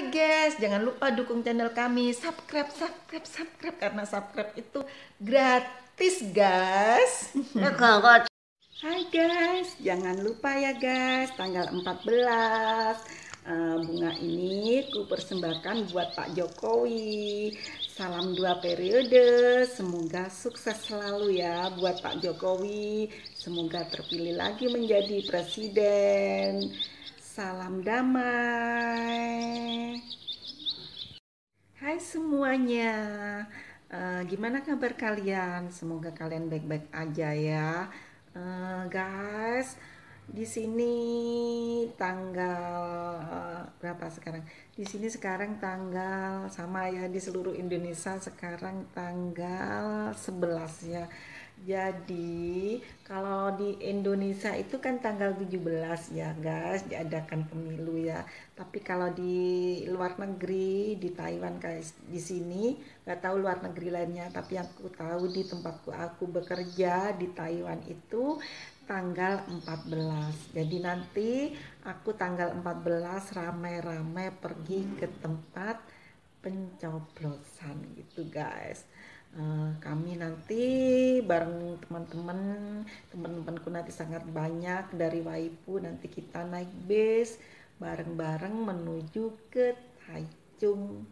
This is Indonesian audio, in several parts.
Hai guys, jangan lupa dukung channel kami. Subscribe, subscribe, subscribe karena subscribe itu gratis, guys. Hai guys, jangan lupa ya guys, tanggal 14 uh, bunga ini ku persembahkan buat Pak Jokowi. Salam dua periode, semoga sukses selalu ya buat Pak Jokowi. Semoga terpilih lagi menjadi presiden. Salam damai. Hai semuanya, uh, gimana kabar kalian? Semoga kalian baik-baik aja ya, uh, guys. Di sini tanggal uh, berapa sekarang? Di sini sekarang tanggal sama ya di seluruh Indonesia sekarang tanggal 11 ya. Jadi kalau di Indonesia itu kan tanggal 17 ya guys diadakan pemilu ya. Tapi kalau di luar negeri di Taiwan guys di sini nggak tahu luar negeri lainnya. Tapi yang aku tahu di tempatku aku bekerja di Taiwan itu tanggal 14 jadi nanti aku tanggal 14 ramai-ramai pergi ke tempat pencoblosan gitu guys uh, kami nanti bareng teman-teman teman-temanku nanti sangat banyak dari Waipu nanti kita naik bis bareng-bareng menuju ke Taichung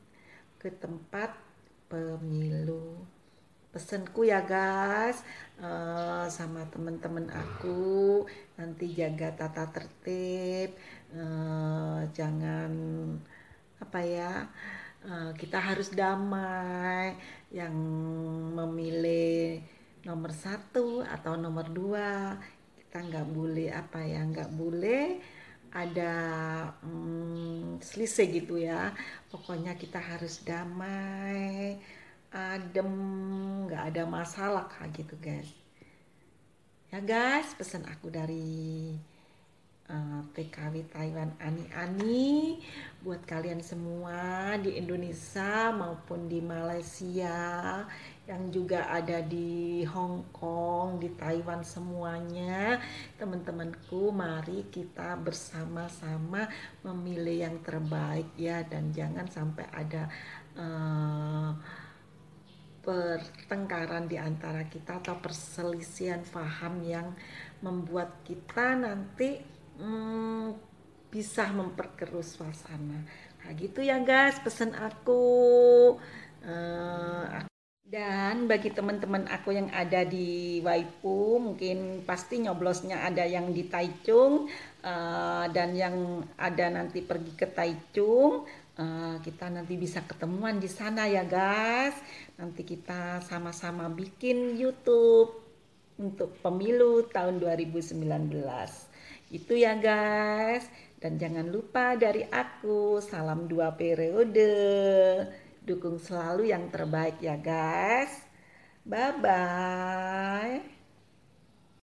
ke tempat pemilu. Pesenku ya guys uh, sama teman-teman aku nanti jaga tata tertib uh, jangan apa ya uh, kita harus damai yang memilih nomor satu atau nomor dua. Kita nggak boleh apa ya nggak boleh ada hmm, selisih gitu ya. Pokoknya kita harus damai adem nggak ada masalah kayak gitu guys. Ya guys pesan aku dari eh, TKW Taiwan Ani Ani buat kalian semua di Indonesia maupun di Malaysia yang juga ada di Hong Kong, di Taiwan semuanya. Teman-temanku, mari kita bersama-sama memilih yang terbaik ya dan jangan sampai ada uh, pertengkaran di antara kita atau perselisihan paham yang membuat kita nanti hmm, bisa memperkeruh suasana. Nah gitu ya guys, pesan aku. Uh, dan bagi teman-teman aku yang ada di Waipu, mungkin pasti nyoblosnya ada yang di Taichung uh, dan yang ada nanti pergi ke Taichung uh, kita nanti bisa ketemuan di sana ya guys. Nanti kita sama-sama bikin YouTube untuk pemilu tahun 2019. Itu ya guys. Dan jangan lupa dari aku salam dua periode. Dukung selalu yang terbaik ya guys. Bye bye.